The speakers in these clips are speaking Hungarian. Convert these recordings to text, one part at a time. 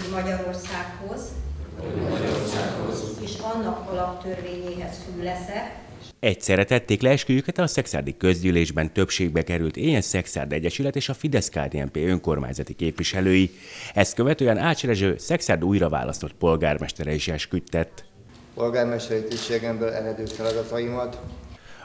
hogy Magyarországhoz, és annak alaptörvényéhez hű leszek, Egyszerre tették le esküjüket a Szexárdi közgyűlésben többségbe került ilyen Szexárd Egyesület és a fidesz KDNP önkormányzati képviselői. Ezt követően Ács Rezső Szexárd újra választott polgármestere is esküdtett. polgármesteri tisztségemből eredő feladataimat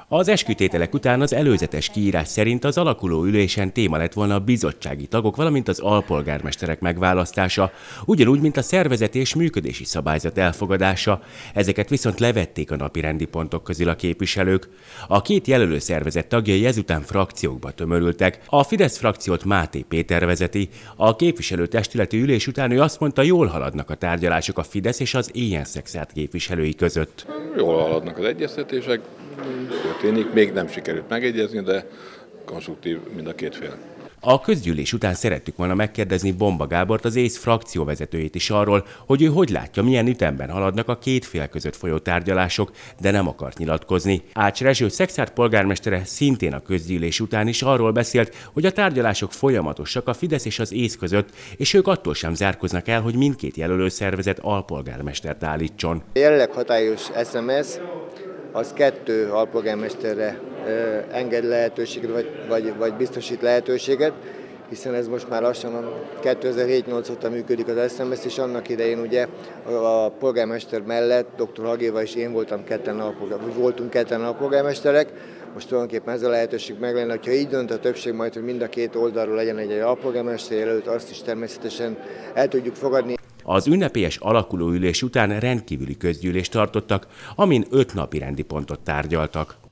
Az eskütételek után az előzetes kiírás szerint az alakuló ülésen téma lett volna a bizottsági tagok, valamint az alpolgármesterek megválasztása, ugyanúgy, mint a szervezeti és működési szabályzat elfogadása. Ezeket viszont levették a napi rendi pontok közül a képviselők. A két jelölő szervezet tagjai ezután frakciókba tömörültek. A Fidesz frakciót Máté Péter vezeti. A képviselőtestületi ülés után ő azt mondta, jól haladnak a tárgyalások a Fidesz és az ilyen szexát képviselői között. Jól haladnak az egyeztetések, történik, még nem sikerült megegyezni, de konstruktív mind a két fél. A közgyűlés után szerettük volna megkérdezni Bomba Gábort, az ÉSZ frakcióvezetőjét is arról, hogy ő hogy látja, milyen ütemben haladnak a két fél között folyó tárgyalások, de nem akart nyilatkozni. Ács Rezső Szexárd polgármestere szintén a közgyűlés után is arról beszélt, hogy a tárgyalások folyamatosak a Fidesz és az ÉSZ között, és ők attól sem zárkoznak el, hogy mindkét jelölő szervezet alpolgármestert állítson. Jelenleg hatályos SMS az kettő alpolgármesterre enged lehetőséget, vagy, vagy, vagy biztosít lehetőséget, hiszen ez most már lassan 2007-8 óta működik az SMS, és annak idején ugye a polgármester mellett dr. Hagéva és én voltam ketten alpolgár, vagy voltunk ketten alpolgármesterek, most tulajdonképpen ez a lehetőség meg lenne, hogyha így dönt a többség majd, hogy mind a két oldalról legyen egy, egy alpolgármester jelölt, azt is természetesen el tudjuk fogadni. Az ünnepélyes alakuló ülés után rendkívüli közgyűlést tartottak, amin öt napi rendi pontot tárgyaltak.